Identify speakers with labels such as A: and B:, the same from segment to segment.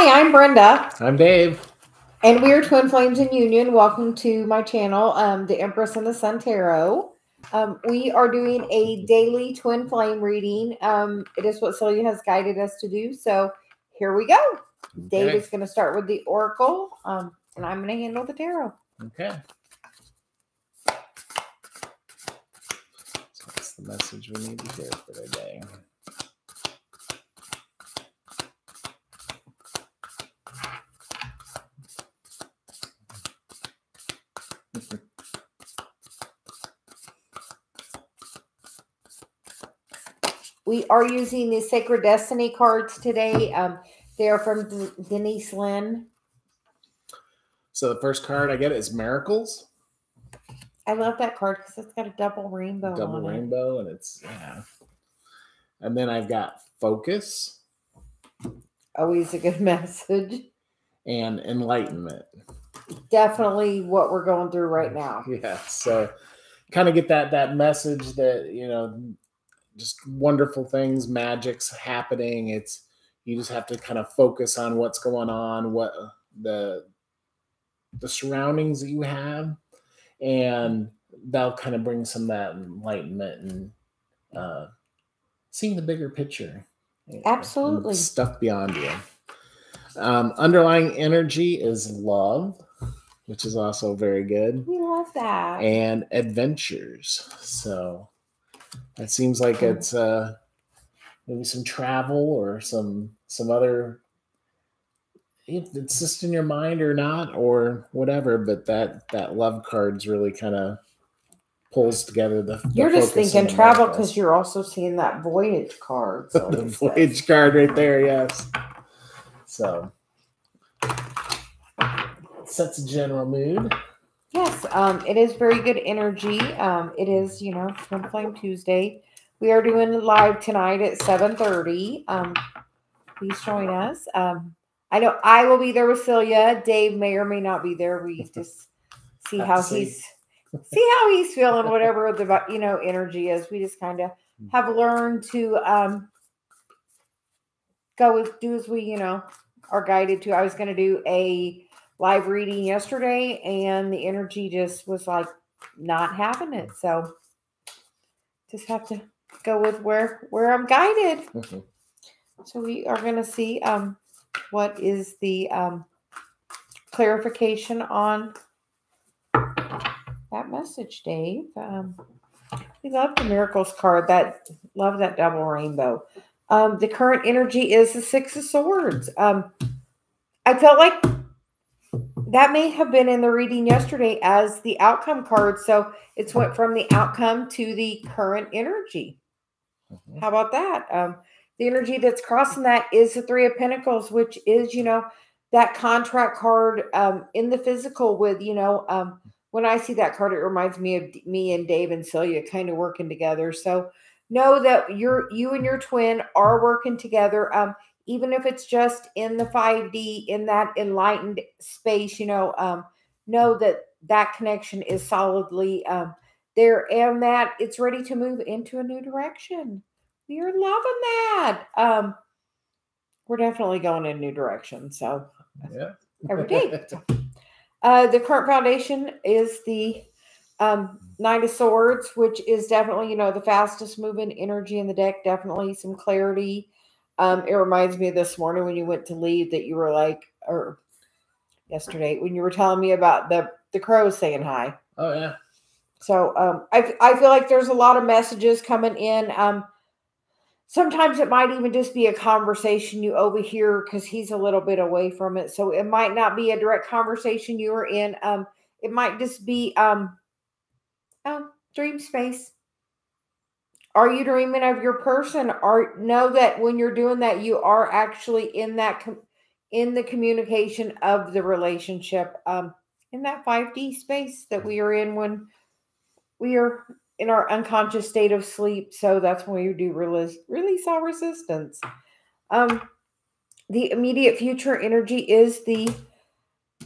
A: Hi, I'm Brenda,
B: I'm Dave.
A: and we're Twin Flames in Union. Welcome to my channel, um, the Empress and the Sun Tarot. Um, we are doing a daily twin flame reading. Um, it is what Celia has guided us to do. So here we go. Dave is going to start with the oracle, um, and I'm going to handle the tarot.
B: Okay. So that's the message we need to hear for today.
A: We are using the Sacred Destiny cards today. Um, they are from D- Denise Linn.
B: So the first card I get is Miracles,
A: I love that card because it's got a double rainbow
B: double
A: on it.
B: rainbow, and it's yeah. And then I've got Focus
A: Always a good message.
B: and Enlightenment.
A: Definitely what we're going through right now.
B: Yeah. So kind of get that that message that you know just wonderful things magic's happening it's you just have to kind of focus on what's going on what the the surroundings that you have and that'll kind of bring some of that enlightenment and uh seeing the bigger picture
A: Absolutely.
B: stuff beyond you um underlying energy is love which is also very good
A: We love that.
B: and adventures. So it seems like it's uh maybe some travel or some some other if it's just in your mind or not or whatever, but that that love card's really kind of pulls together the, the
A: You're just thinking travel because you're also seeing that voyage card. So
B: the voyage card right there, yes. So sets a general mood.
A: Yes, um, it is very good energy. Um, it is, you know, Twin Flame Tuesday. We are doing live tonight at 7:30. Um, please join us. Um, I know I will be there with Celia. Dave may or may not be there. We just see how he's see how he's feeling, whatever the you know energy is. We just kind of
B: Hmm.
A: have learned to um go with do as we, you know, are guided to. I was gonna do a live reading yesterday and the energy just was like not having it. So just have to go with where where I'm guided. So we are going to see um what is the um clarification on that message, Dave. Um we love the miracles card. That love that double rainbow. Um the current energy is the 6 of swords. Um I felt like that may have been in the reading yesterday as the outcome card. So it's went from the outcome to the current energy.
B: Mhm.
A: How about that? Um, the energy that's crossing that is the Three of Pentacles, which is, you know, that contract card um, in the physical with, you know, um, when I see that card, it reminds me of me and Dave and Celia kind of working together. So know that you're you and your twin are working together. Um, even if it's just in the 5D, in that enlightened space, you know, um, know that that connection is solidly um, there and that it's ready to move into a new direction. We are loving that. Um, we're definitely going in a new direction. So
B: Yeah.
A: every day. Uh, the current foundation is the um, Nine of Swords, which is definitely, you know, the fastest moving energy in the deck. Definitely some clarity. Um, it reminds me this morning when you went to leave that you were like, or yesterday when you were telling me about the the crows saying hi.
B: Oh yeah.
A: So um, I I feel like there's a lot of messages coming in. Um, sometimes it might even just be a conversation you overhear because he's a little bit away from it. So it might not be a direct conversation you are in. Um, it might just be um, um, dream space. Are you dreaming of your person? Or know that when you're doing that, you are actually in that com- in the communication of the relationship. Um, in that 5D space that we are in when we are in our unconscious state of sleep. So that's when we do release release our resistance. Um, the immediate future energy is the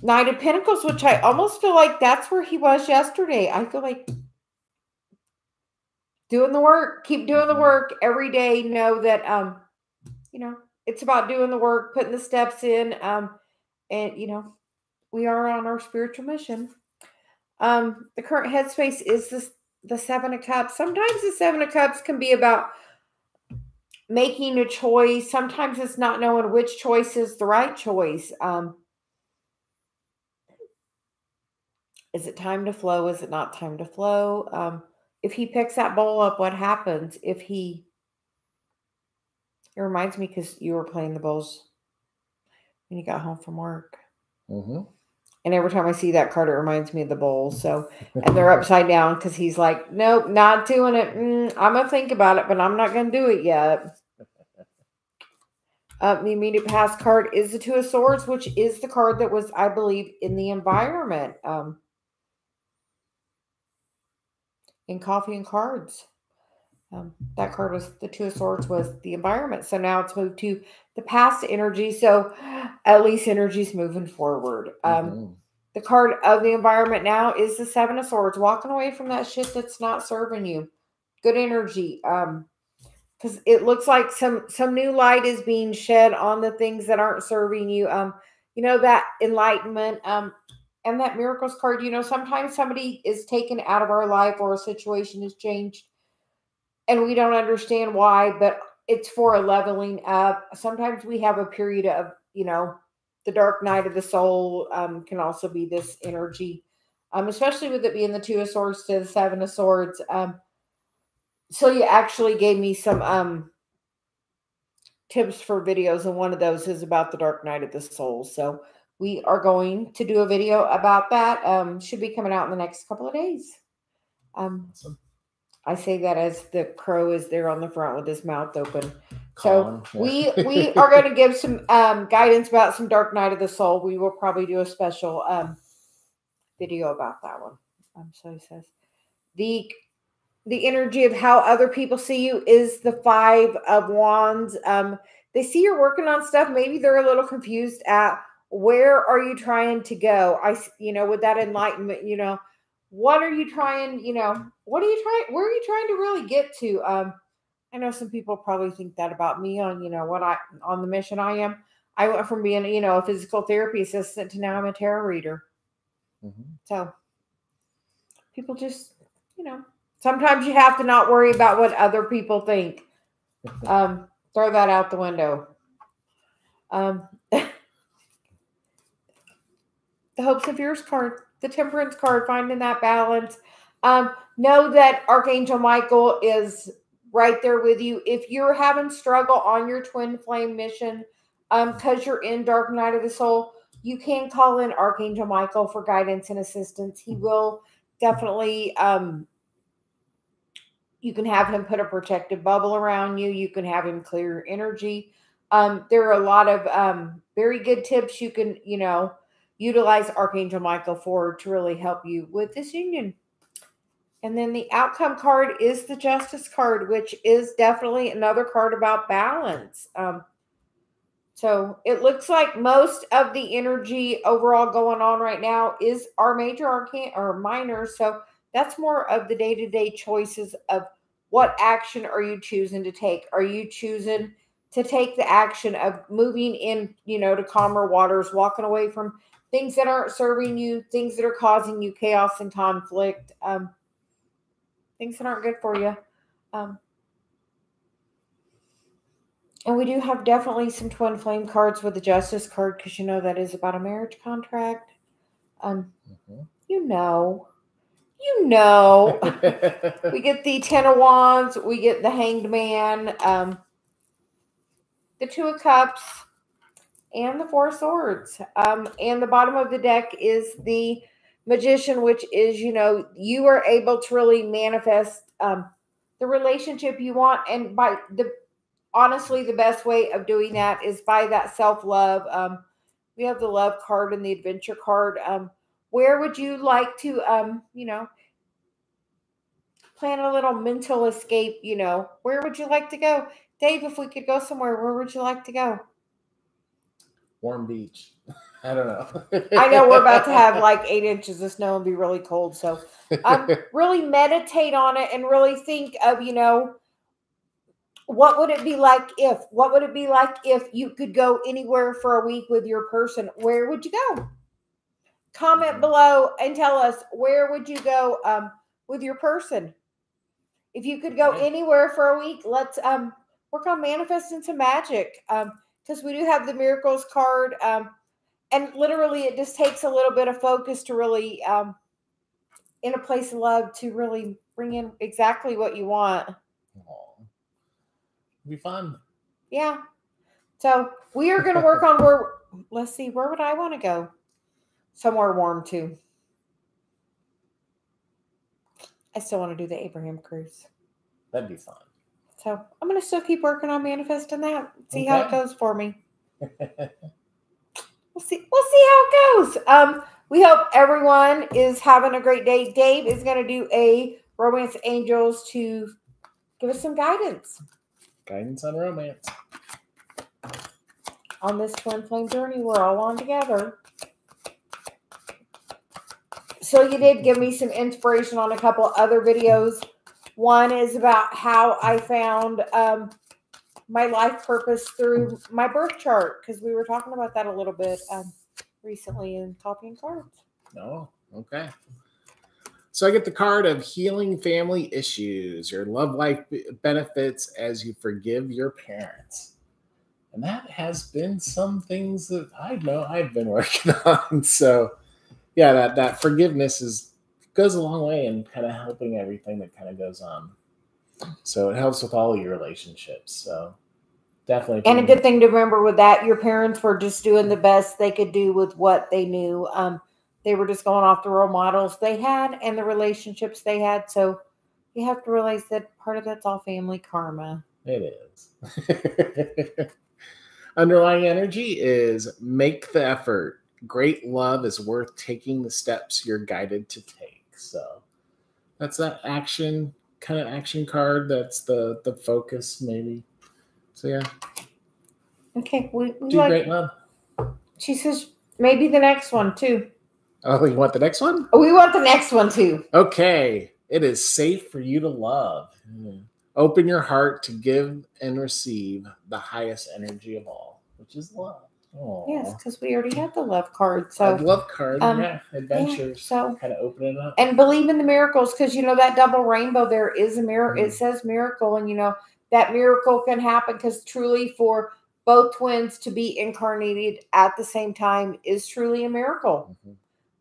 A: Knight of Pentacles, which I almost feel like that's where he was yesterday. I feel like doing the work, keep doing the
B: Mhm.
A: work every day. Know that um, you know, it's about doing the work, putting the steps in. Um, and you know, we are on our spiritual mission. Um, the current headspace is this the seven of cups. Sometimes the seven of cups can be about making a choice. Sometimes it's not knowing which choice is the right choice. Um, is it time to flow? Is it not time to flow? Um, if he picks that bowl up, what happens? If he, it reminds me because you were playing the bowls when you got home from work.
B: Mm-hmm.
A: And every time I see that card, it reminds me of the bowls. So, and they're upside down because he's like, nope, not doing it. Mm, I'm going to think about it, but I'm not going to do it yet. Uh, the immediate past card is the Two of Swords, which is the card that was, I believe, in the environment. Um, in Coffee and Cards. Um, that card was the Two of Swords was the environment. So now it's moved to the past energy. So at least energy's moving forward. Um, mm-hmm. The card of the environment now is the Seven of Swords, walking away from that shit that's not serving you. Good energy. Um, because it looks like some some new light is being shed on the things that aren't serving you. Um, you know that enlightenment. Um, and that miracles card, you know, sometimes somebody is taken out of our life or a situation has changed and we don't understand why, but it's for a leveling up. Sometimes we have a period of, you know, the dark night of the soul um, can also be this energy, um, especially with it being the two of swords to the seven of swords. Um, so you actually gave me some um, tips for videos, and one of those is about the dark night of the soul. So we are going to do a video about that. Um, should be coming out in the next couple of days. Um, awesome. I say that as the crow is there on the front with his mouth open. So we we are going to give some um, guidance about some Dark Night of the Soul. We will probably do a special um, video about that one. Um, so he says the the energy of how other people see you is the five of wands. Um, they see you're working on stuff. Maybe they're a little confused at where are you trying to go? I you know with that enlightenment you know what are you trying you know what are you trying where are you trying to really get to? Um i know some people probably think that about me on you know what i on the mission i am. I went from being you know a physical therapy assistant to now i'm a tarot reader. Mm-hmm. so people just you know sometimes you have to not worry about what other people think. Um throw that out the window. Um the hopes of yours card, the temperance card, finding that balance. Um, know that Archangel Michael is right there with you. If you're having struggle on your twin flame mission, um, because you're in Dark Night of the Soul, you can call in Archangel Michael for guidance and assistance. He will definitely um you can have him put a protective bubble around you. You can have him clear your energy. Um, there are a lot of um, very good tips you can, you know, utilize Archangel Michael for to really help you with this union. And then the outcome card is the justice card, which is definitely another card about balance. Um, so it looks like most of the energy overall going on right now is our major arcane or minor. So that's more of the day to day choices of what action are you choosing to take? Are you choosing to take the action of moving in, you know, to calmer waters, walking away from things that aren't serving you, things that are causing you chaos and conflict, um, things that aren't good for you. Um, and we do have definitely some twin flame cards with the justice card because you know that is about a marriage contract. Um, mm-hmm. you know, you know, we get the ten of wands, we get the hanged man, um, the two of cups and the Four Swords. Um, and the bottom of the deck is the Magician, which is, you know, you are able to really manifest um, the relationship you want. And by the honestly, the best way of doing that is by that self love. Um, we have the love card and the adventure card. Um, where would you like to, um, you know, plan a little mental escape? You know, where would you like to go? Dave, if we could go somewhere, where would you like to go?
B: warm beach. I don't know.
A: I know we're about to have like eight inches of snow and be really cold. So um, really meditate on it and really think of, you know, what would it be like if? What would it be like if you could go anywhere for a week with your person? Where would you go? Comment below and tell us where would you go um, with your person? If you could go anywhere for a week, let's um, work on manifesting some magic. Um, because we do have the miracles card. Um, and literally it just takes a little bit of focus to really um in a place of love to really bring in exactly what you want.
B: Aw. Be fun.
A: Yeah. So we are going to work on where, let's see, where would I want to go? Somewhere warm too. I still want to do the Abraham cruise.
B: That'd be fun.
A: So I'm going to still keep working on manifesting that. See how it goes for me. We'll see. We'll see how it goes. Um, we hope everyone is having a great day. Dave is going to do a romance angels to give us some guidance
B: Guidance on romance.
A: on this twin flame journey we're all on together. So you did give me some inspiration on a couple other videos. One is about how I found um, my life purpose through my birth chart because we were talking about that a little bit um, recently in Talking Cards.
B: Oh, okay. So I get the card of healing family issues, your love life benefits as you forgive your parents. And that has been some things that I know I've been working on. So yeah, that that forgiveness is goes a long way in kind of helping everything that kind of goes on. So it helps with all your relationships. So definitely
A: And a good thing to remember with that, your parents were just doing the best they could do with what they knew. Um, they were just going off the role models they had and the relationships they had. So you have to realize that part of that's all family karma.
B: It is. Underlying energy is make the effort. Great love is worth taking the steps you're guided to take. So that's that action kind of action card. That's the the focus maybe. So yeah,
A: Okay, we, we
B: do
A: like.
B: great love.
A: She says maybe the next one too.
B: Oh, you want the next one?
A: Oh, We want the next one too.
B: Okay. It is safe for you to love. Mm. Open your heart to give and receive the highest energy of all, which is love. Aw.
A: Yes, because we already had the love card. So
B: love card.
A: um,
B: yeah, adventures.
A: so-
B: kind of open it up.
A: and believe in the miracles because you know that double rainbow there is a miracle.
B: Mm.
A: It says miracle, and you know that miracle can happen because truly for both twins to be incarnated at the same time is truly a miracle.
B: Mhm.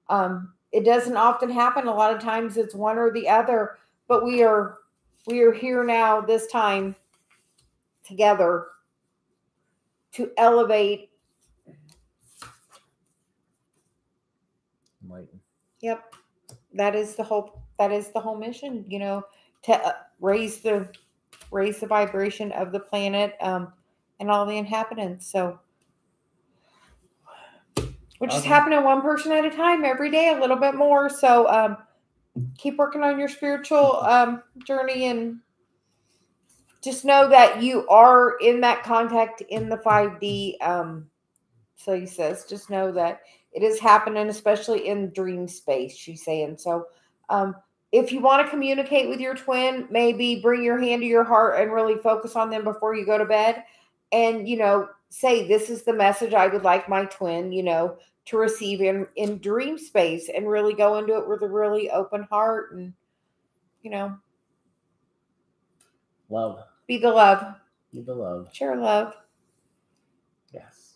A: Um, it doesn't often happen. A lot of times it's one or the other, but we are we are here now this time together to elevate. Yep, that is the whole that is the whole mission. You know, to uh, raise the raise the vibration of the planet um, and all the inhabitants. So. Just
B: Awesome.
A: happening one person at a time every day, a little bit more. So um, keep working on your spiritual um, journey and just know that you are in that contact in the 5D. Um, so he says, just know that it is happening, especially in dream space, she's saying. So um, if you want to communicate with your twin, maybe bring your hand to your heart and really focus on them before you go to bed. And, you know, say, this is the message I would like my twin, you know, to receive in in dream space and really go into it with a really open heart and you know
B: Love.
A: be the love
B: Be the love.
A: share love
B: Yes.